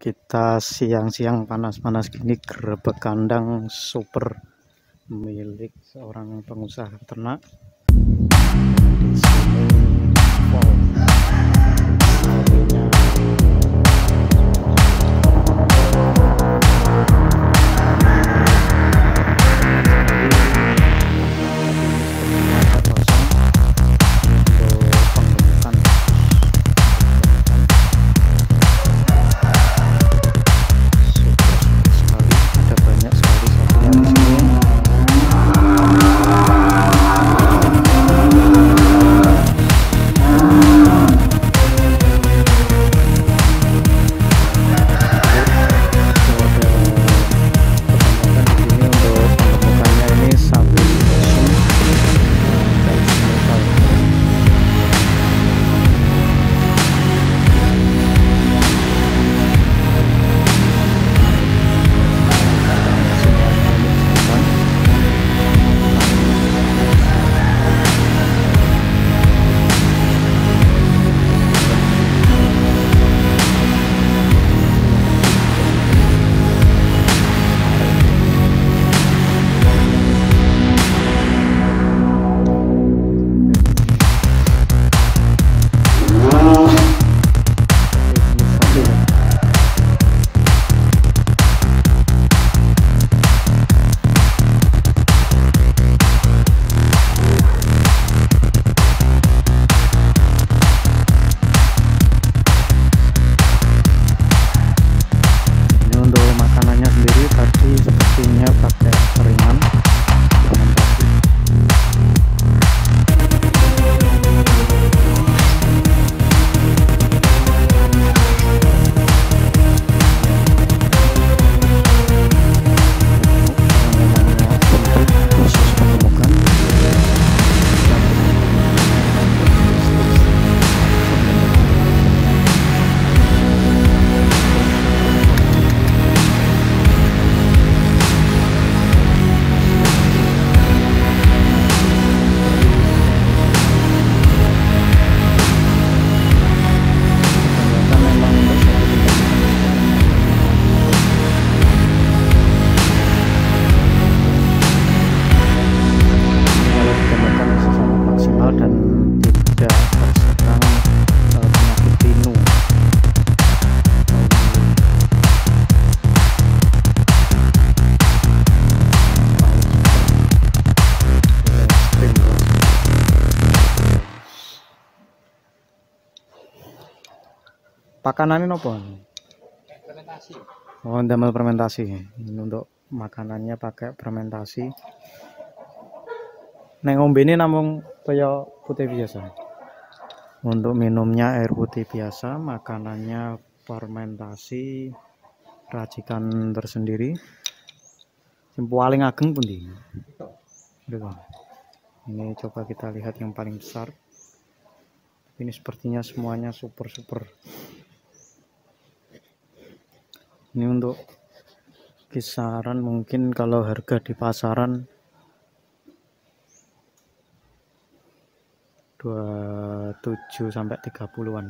kita siang-siang panas-panas gini gerebek kandang super milik seorang pengusaha ternak. Di sini Pakanan ini apa? fermentasi Oh, damel fermentasi. Ini untuk makanannya pakai fermentasi. Neng ngombe ini namung kaya putih biasa. Untuk minumnya air putih biasa, makanannya fermentasi racikan tersendiri. Yang paling ageng pun di. Ini coba kita lihat yang paling besar. Ini sepertinya semuanya super super. Ini untuk kisaran mungkin kalau harga di pasaran 27 sampai 30-an.